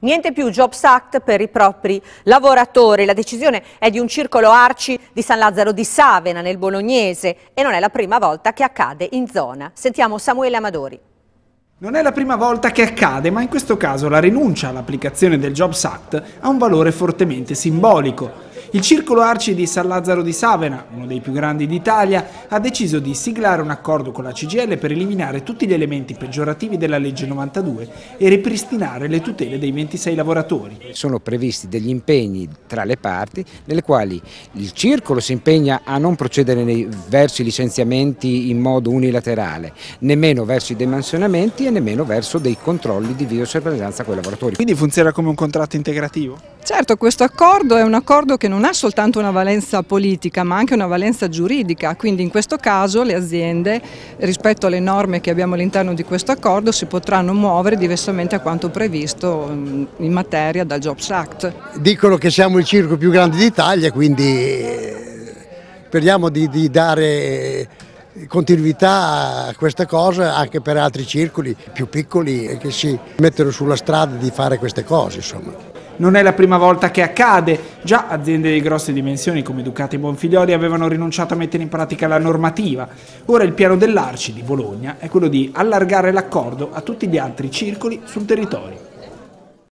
Niente più Jobs Act per i propri lavoratori. La decisione è di un circolo Arci di San Lazzaro di Savena nel Bolognese e non è la prima volta che accade in zona. Sentiamo Samuele Amadori. Non è la prima volta che accade, ma in questo caso la rinuncia all'applicazione del Jobs Act ha un valore fortemente simbolico. Il Circolo Arci di San Lazzaro di Savena, uno dei più grandi d'Italia, ha deciso di siglare un accordo con la CGL per eliminare tutti gli elementi peggiorativi della legge 92 e ripristinare le tutele dei 26 lavoratori. Sono previsti degli impegni tra le parti nelle quali il Circolo si impegna a non procedere nei, verso i licenziamenti in modo unilaterale, nemmeno verso i demansionamenti e nemmeno verso dei controlli di videosorveglianza con i lavoratori. Quindi funziona come un contratto integrativo? Certo, questo accordo è un accordo che non ha soltanto una valenza politica ma anche una valenza giuridica, quindi in questo caso le aziende rispetto alle norme che abbiamo all'interno di questo accordo si potranno muovere diversamente a quanto previsto in materia dal Jobs Act. Dicono che siamo il circo più grande d'Italia, quindi eh, speriamo di, di dare continuità a questa cosa anche per altri circoli più piccoli che si mettono sulla strada di fare queste cose. Insomma. Non è la prima volta che accade, già aziende di grosse dimensioni come Ducati e Bonfigliori avevano rinunciato a mettere in pratica la normativa. Ora il piano dell'Arci di Bologna è quello di allargare l'accordo a tutti gli altri circoli sul territorio.